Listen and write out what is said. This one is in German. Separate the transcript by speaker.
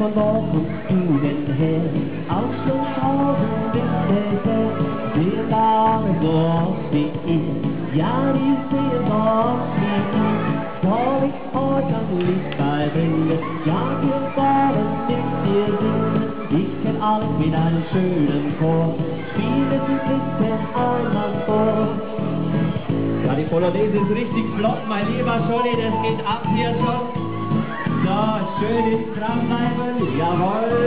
Speaker 1: kommst du denn her? Aus dem Augen mit der sehen da alle so aus wie ich. Ja, die sehen so aus wie ich. Soll ich euch ein Lied beibringen? Ja, wir wollen mit dir singen. Ich kenn alles mit einem schönen Chor. Spiel es ein bisschen einmal vor.
Speaker 2: Ja, die Polonaise ist richtig flott, mein lieber Scholli, das geht ab hier schon. Tramvajben, jawohl.